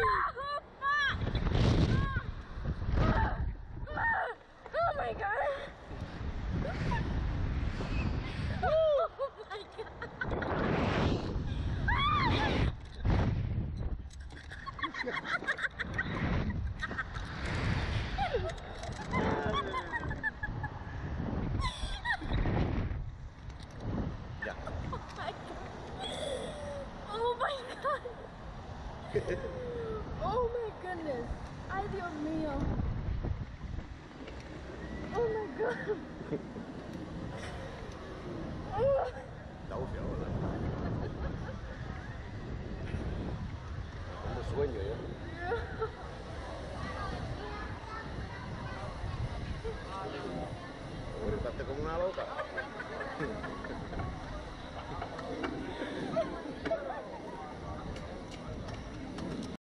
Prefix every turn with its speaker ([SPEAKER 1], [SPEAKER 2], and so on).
[SPEAKER 1] Oh my god! Oh my goodness. Ay, Dios mío. Oh my god.
[SPEAKER 2] oh. That was the other como una loca?